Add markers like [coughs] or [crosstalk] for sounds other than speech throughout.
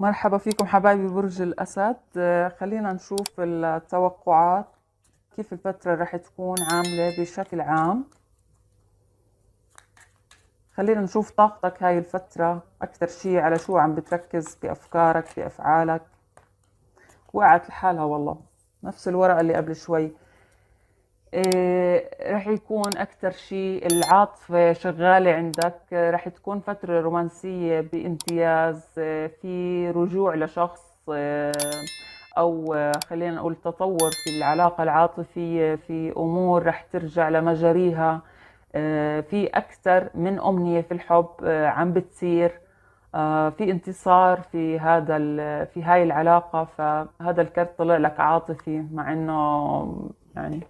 مرحبا فيكم حبايبي برج الأسد. آه، خلينا نشوف التوقعات كيف الفترة رح تكون عاملة بشكل عام. خلينا نشوف طاقتك هاي الفترة أكثر شي على شو عم بتركز بأفكارك بأفعالك. وقعت لحالها والله نفس الورقة اللي قبل شوي. رح يكون أكثر شيء العاطفة شغالة عندك. رح تكون فترة رومانسية بامتياز. في رجوع لشخص. أو خلينا نقول تطور في العلاقة العاطفية في أمور رح ترجع لمجاريها. في أكثر من أمنية في الحب عم بتصير. في انتصار في هذا في هاي العلاقة. فهذا الكرت طلع لك عاطفي مع إنه يعني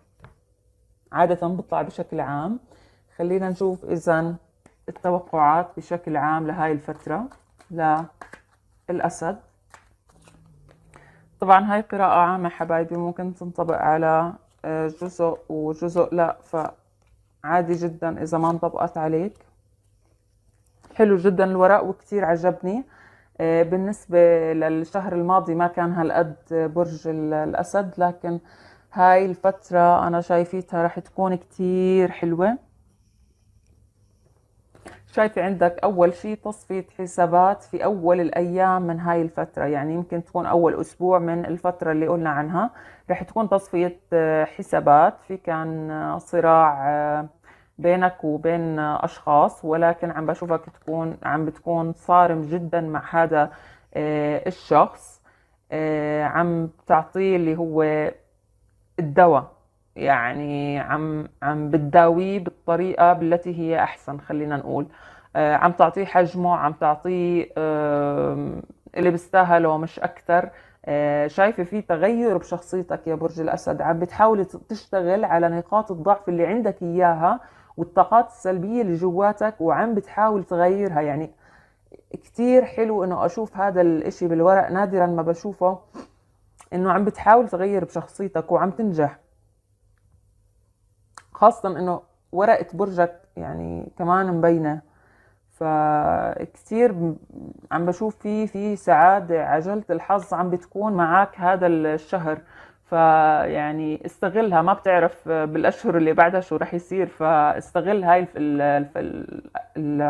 عادة بطلع بشكل عام. خلينا نشوف إذا التوقعات بشكل عام لهاي الفترة للأسد. طبعا هاي قراءة عامة حبايبي ممكن تنطبق على آه، جزء وجزء لا فعادي جدا إذا ما انطبقت عليك. حلو جدا الورق وكتير عجبني. آه، بالنسبة للشهر الماضي ما كان هالقد برج الأسد لكن هاي الفترة أنا شايفيتها رح تكون كتير حلوة. شايفة عندك أول شي تصفية حسابات في أول الأيام من هاي الفترة يعني يمكن تكون أول أسبوع من الفترة اللي قلنا عنها. رح تكون تصفية حسابات في كان صراع بينك وبين أشخاص ولكن عم بشوفك تكون عم بتكون صارم جدا مع هذا آه، الشخص. آه، عم تعطيه اللي هو الدواء. يعني عم عم بتداويه بالطريقة بالتي هي أحسن خلينا نقول. آه، عم تعطيه حجمه عم تعطيه اللي بيستاهله مش أكثر آه، شايفة في تغير بشخصيتك يا برج الأسد؟ عم بتحاول تشتغل على نقاط الضعف اللي عندك إياها والطاقات السلبية اللي جواتك وعم بتحاول تغيرها. يعني كتير حلو إنه أشوف هذا الإشي بالورق نادرا ما بشوفه. إنه عم بتحاول تغير بشخصيتك وعم تنجح. خاصة إنه ورقة برجك يعني كمان مبينة. فكتير عم بشوف في في سعادة عجلة الحظ عم بتكون معك هذا الشهر. فيعني استغلها ما بتعرف بالأشهر اللي بعدها شو رح يصير. فاستغل هاي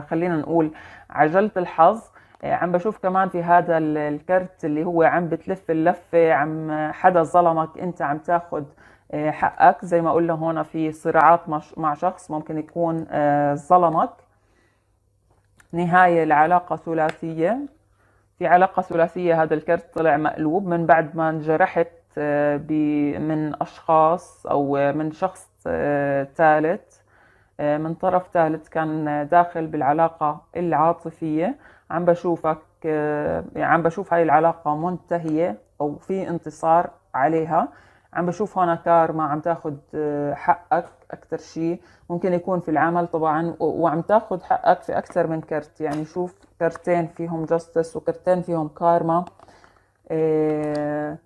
خلينا نقول عجلة الحظ عم بشوف كمان في هذا الكرت اللي هو عم بتلف اللفة عم حدا ظلمك انت عم تاخد آه، حقك. زي ما قلنا هون في صراعات مع شخص ممكن يكون آه، ظلمك. نهاية العلاقة ثلاثية. في علاقة ثلاثية هذا الكرت طلع مقلوب. من بعد ما انجرحت من أشخاص أو من شخص ثالث. من طرف ثالث كان داخل بالعلاقة العاطفية. عم بشوفك يعني عم بشوف هاي العلاقة منتهية أو في انتصار عليها. عم بشوف هون كارما عم تاخد آه، حقك أكثر شيء. ممكن يكون في العمل طبعا وعم تاخد حقك في أكثر من كرت. يعني شوف كرتين فيهم جاستس وكرتين فيهم كارما آه،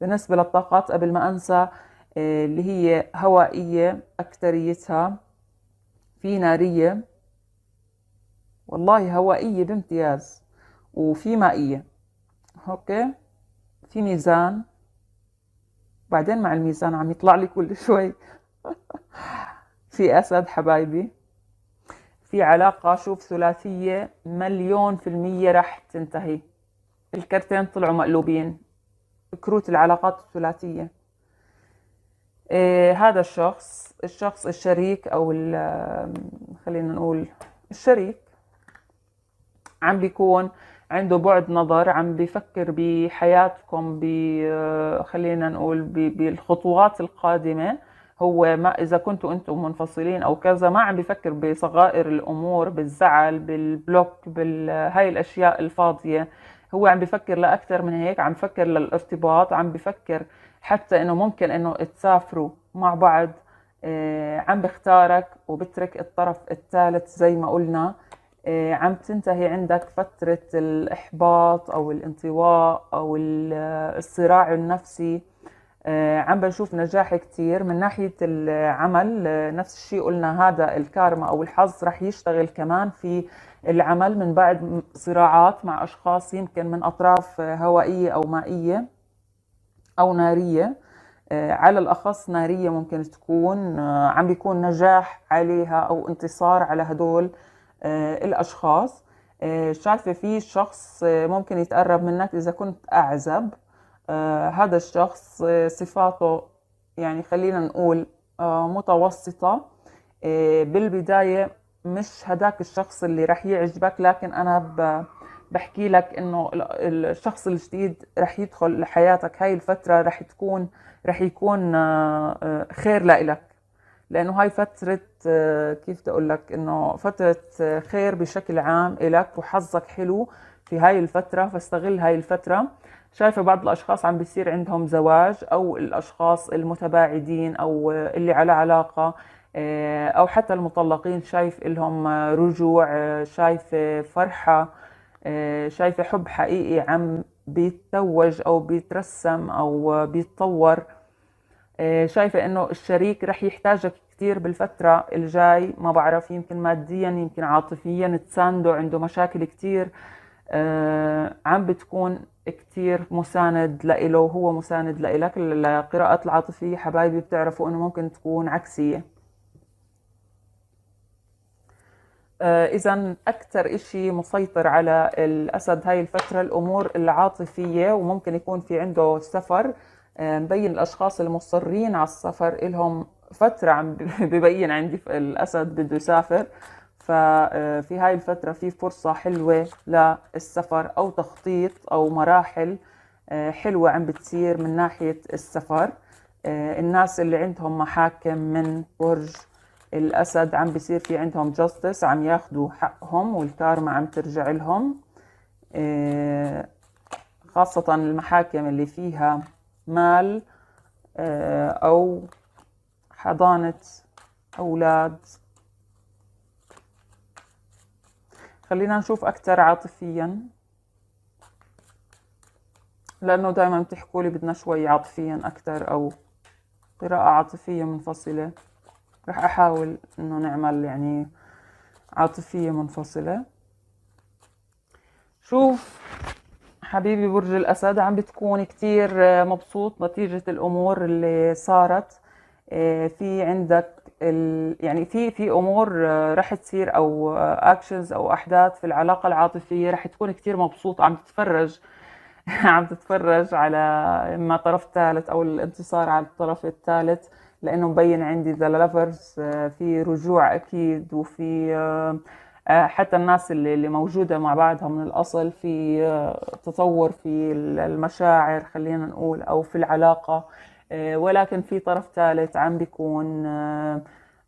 بالنسبة للطاقات قبل ما أنسى آه، اللي هي هوائية أكثريتها في نارية. والله هوائية بامتياز وفي مائية Okay؟ في ميزان. بعدين مع الميزان عم يطلع لي كل [laughs] شوي. في أسد حبايبي. في علاقة شوف ثلاثية مليون في المية رح تنتهي. الكرتين طلعوا مقلوبين. كروت العلاقات الثلاثية. إيه هذا الشخص الشخص الشريك أو خلينا نقول الشريك. عم بيكون عنده بعد نظر عم بيفكر بحياتكم ب خلينا نقول بالخطوات القادمة. هو ما إذا كنتوا أنتم منفصلين أو كذا ما عم بيفكر بصغائر الأمور بالزعل بالبلوك بهاي الأشياء الفاضية. هو عم بيفكر لأكثر من هيك عم بفكر للارتباط عم بفكر حتى إنه ممكن إنه تسافروا مع بعض آه، عم بختارك وبترك الطرف الثالث زي ما قلنا. آه، عم تنتهي عندك فترة الإحباط أو الانطواء أو الصراع النفسي. آه، عم بشوف نجاح كتير. من ناحية العمل آه، نفس الشيء قلنا هذا الكارما أو الحظ رح يشتغل كمان في العمل من بعد صراعات مع أشخاص يمكن من أطراف هوائية أو مائية أو نارية. على الأخص نارية ممكن تكون عم بيكون نجاح عليها أو انتصار على هدول الأشخاص. شايفة في شخص ممكن يتقرب منك إذا كنت أعزب. آه هذا الشخص آه صفاته يعني خلينا نقول آه متوسطة. آه بالبداية مش هداك الشخص اللي رح يعجبك لكن أنا بحكي لك إنه الشخص الجديد رح يدخل لحياتك. هاي الفترة رح تكون رح يكون آه، آه، خير لإلك. لأنه هاي فترة آه، كيف بدي أقول لك؟ إنه فترة خير بشكل عام إلك وحظك حلو في هاي الفترة فاستغل هاي الفترة. شايفة بعض الأشخاص عم بيصير عندهم زواج أو الأشخاص المتباعدين أو اللي على علاقة آه، أو حتى المطلقين شايف لهم رجوع آه، شايفة فرحة آه، شايفة حب حقيقي عم بيتوج أو بيترسم أو بيتطور. شايفة إنه الشريك رح يحتاجك كثير بالفترة الجاي. ما بعرف يمكن ماديا يمكن عاطفيا. تساندوا عنده مشاكل كثير عم بتكون كتير مساند لإله وهو مساند لإلك القراءات العاطفية. حبايبي بتعرفوا إنه ممكن تكون عكسية. آه إذا أكثر إشي مسيطر على الأسد هاي الفترة الأمور العاطفية وممكن يكون في عنده سفر. آه مبين الأشخاص المصرين على السفر إلهم فترة عم [laughs] ببين عندي الأسد بده يسافر. ففي هاي الفترة في فرصة حلوة للسفر أو تخطيط أو مراحل آه، حلوة عم بتصير من ناحية السفر. آه، الناس اللي عندهم محاكم من برج الأسد عم بيصير في عندهم جاستس عم ياخدوا حقهم والكارما عم ترجع لهم. آه، خاصة المحاكم اللي فيها مال أو حضانة أولاد. خلينا نشوف أكثر عاطفيا لأنه دائما بتحكوا لي بدنا شوي عاطفيا أكثر أو قراءة عاطفية منفصلة. رح أحاول إنه نعمل يعني عاطفية منفصلة. شوف حبيبي برج الأسد عم بتكون كتير مبسوط نتيجة الأمور اللي صارت. آه، في عندك ال... يعني في في أمور آه، رح تصير أو اكشنز آه، أو أحداث في العلاقة العاطفية رح تكون كثير مبسوط. عم تتفرج [laughs] عم تتفرج على اما طرف ثالث أو الانتصار على الطرف الثالث لأنه مبين عندي ذا لافرز آه، في رجوع أكيد وفي حتى الناس اللي موجودة مع بعضها من الأصل في تطور في المشاعر خلينا نقول أو في العلاقة. آه، ولكن في طرف ثالث عم بيكون آه،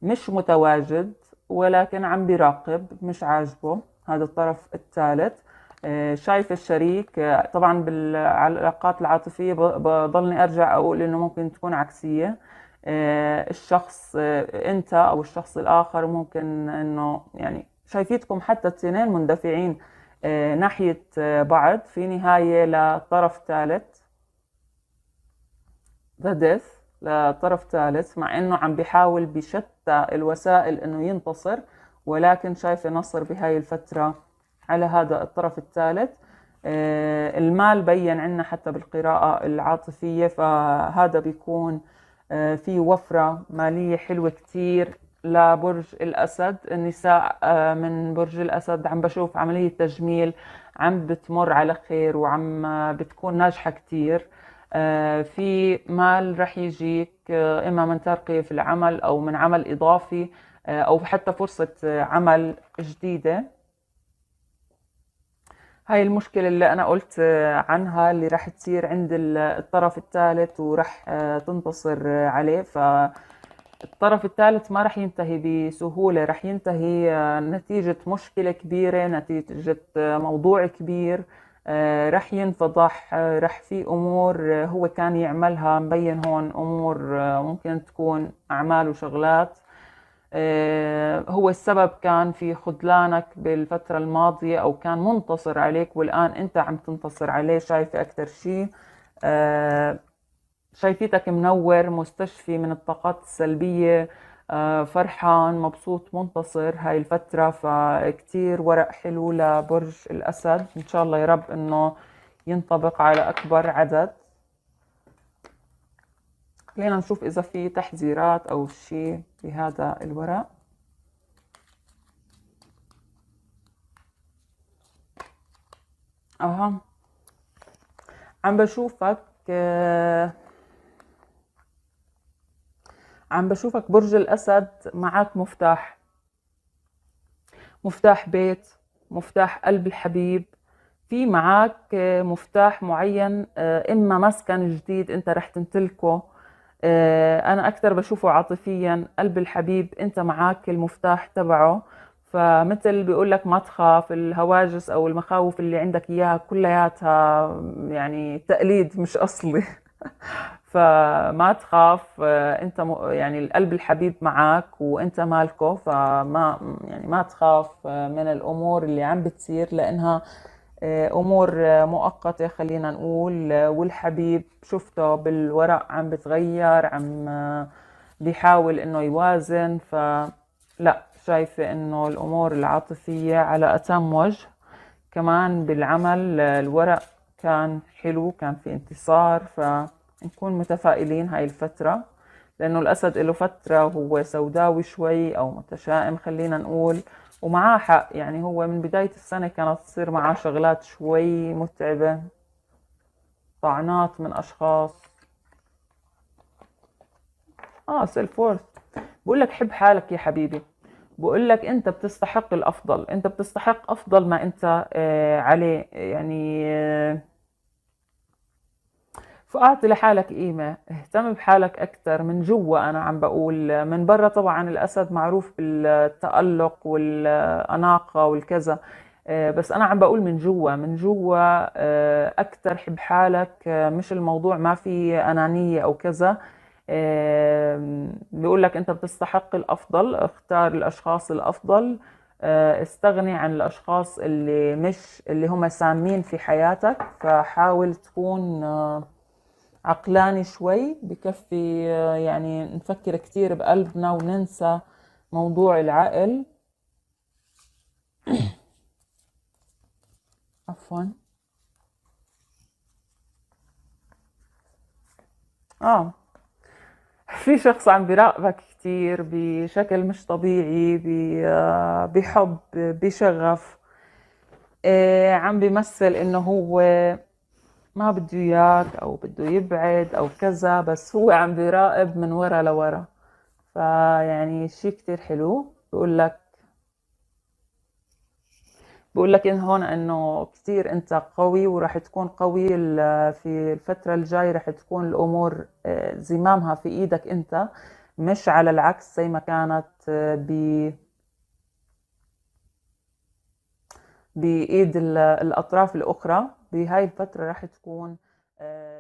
مش متواجد ولكن عم بيراقب مش عاجبه. هذا الطرف الثالث. آه، شايف الشريك طبعا بالعلاقات العاطفية بضلني أرجع أقول إنه ممكن تكون عكسية. الشخص أنت أو الشخص الآخر ممكن إنه يعني شايفيتكم حتى الاثنين مندفعين ناحية بعض. في نهاية لطرف ثالث. ذا ديث لطرف ثالث مع إنه عم بيحاول بشتى الوسائل إنه ينتصر ولكن شايفه نصر بهاي الفترة على هذا الطرف الثالث. آه، المال بين عنا حتى بالقراءة العاطفية فهذا بيكون آه، في وفرة مالية حلوة كتير. لبرج الأسد. النساء آه، من برج الأسد عم بشوف عملية تجميل عم بتمر على خير وعم بتكون ناجحة كتير. آه، في مال رح يجيك آه، إما من ترقية في العمل أو من عمل إضافي أو حتى فرصة عمل جديدة. هاي المشكلة اللي أنا قلت عنها اللي رح تصير عند الطرف الثالث ورح تنتصر عليه. فالطرف الثالث ما رح ينتهي بسهولة رح ينتهي نتيجة مشكلة كبيرة نتيجة موضوع كبير آه، رح ينفضح آه، رح في أمور آه، هو كان يعملها مبين هون أمور ممكن تكون أعمال وشغلات. هو السبب كان في خذلانك بالفترة الماضية أو كان منتصر عليك والآن أنت عم تنتصر عليه شايفة أكثر شيء. شايفيتك منور مستشفي من الطاقات السلبية آه، فرحان مبسوط منتصر هاي الفترة فكتير ورق حلو لبرج الأسد. إن شاء الله يا رب إنه ينطبق على أكبر عدد. خلينا نشوف إذا في تحذيرات أو شيء بهذا الورق. أها. عم بشوفك آه، عم بشوفك برج الأسد معك مفتاح مفتاح بيت مفتاح قلب الحبيب. في معك آه، مفتاح معين آه، إما مسكن جديد أنت رح تمتلكه أنا أكثر بشوفه عاطفيا قلب الحبيب أنت معك المفتاح تبعه. فمثل بيقول لك ما تخاف الهواجس أو المخاوف اللي عندك إياها كلياتها يعني تقليد مش أصلي. [laughs] فما تخاف أنت يعني القلب الحبيب معك وأنت مالكه فما يعني ما تخاف من الأمور اللي عم بتصير لأنها أمور مؤقتة خلينا نقول والحبيب شفته بالورق عم بتغير عم بيحاول إنه يوازن فلا شايفة إنه الأمور العاطفية على أتم وجه. كمان بالعمل الورق كان حلو كان في انتصار فنكون متفائلين هاي الفترة لأنه الأسد له فترة هو سوداوي شوي أو متشائم خلينا نقول ومعاه حق. يعني هو من بداية السنة كانت تصير معاه شغلات شوي متعبة طعنات من أشخاص. آه سيلف وورث بقول لك حب حالك يا حبيبي. بقول لك أنت بتستحق الأفضل. أنت بتستحق أفضل ما أنت آه، عليه. يعني آه، فاعطي لحالك قيمة اهتم بحالك أكثر من جوا أنا عم بقول. من برا طبعا الأسد معروف بالتألق والأناقة والكذا. آه، بس أنا عم بقول من جوا من جوا أكثر حب حالك مش الموضوع ما في أنانية أو كذا. بيقول لك أنت بتستحق الأفضل اختار الأشخاص الأفضل. آه، استغني عن الأشخاص اللي مش اللي هم سامين في حياتك. فحاول تكون آه، عقلاني شوي بكفي آه، يعني نفكر كتير بقلبنا وننسى موضوع العقل. [coughs] عفوا. آه. في شخص عم بيراقبك كتير بشكل مش طبيعي بحب بشغف آه، عم بيمثل إنه هو ما بده إياك أو بده يبعد أو كذا بس هو عم بيراقب من ورا لورا. فيعني شيء كتير حلو. بقول لك بقول لك إن هون إنه كثير أنت قوي وراح تكون قوي في الفترة الجاية راح تكون الأمور آه، زمامها في إيدك أنت مش على العكس زي ما كانت آه، ب بإيد الأطراف بهاي الفترة راح تكون آه،